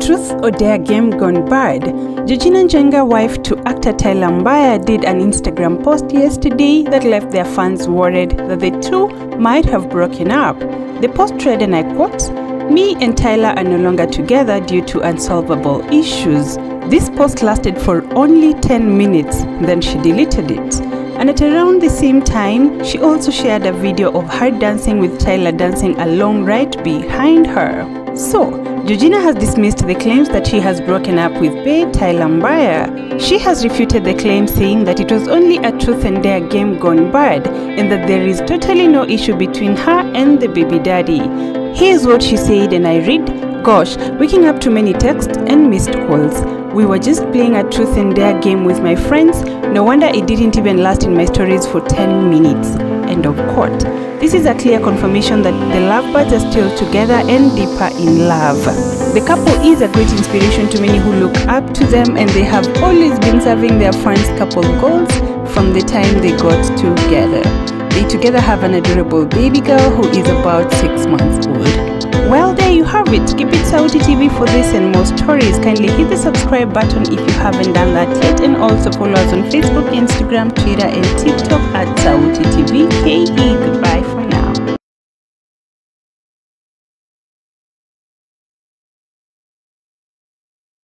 Truth or Dare game gone bad. Georgina Njenga, wife to actor Tyler Mbaya, did an Instagram post yesterday that left their fans worried that the two might have broken up. The post read, and I quote, Me and Tyler are no longer together due to unsolvable issues. This post lasted for only 10 minutes, then she deleted it. And at around the same time, she also shared a video of her dancing with Tyler dancing along right behind her. So, Georgina has dismissed the claims that she has broken up with Bae Tyler Mbaya. She has refuted the claim saying that it was only a truth and dare game gone bad and that there is totally no issue between her and the baby daddy. Here's what she said and I read, Gosh, waking up to many texts and missed calls. We were just playing a truth and dare game with my friends. No wonder it didn't even last in my stories for 10 minutes. End of quote. This is a clear confirmation that the lovebirds are still together and deeper in love. The couple is a great inspiration to many who look up to them and they have always been serving their fans couple goals from the time they got together. They together have an adorable baby girl who is about 6 months old. Well, there you have it. Keep it Sauti TV for this and more stories. Kindly hit the subscribe button if you haven't done that yet, and also follow us on Facebook, Instagram, Twitter, and TikTok at Saudi.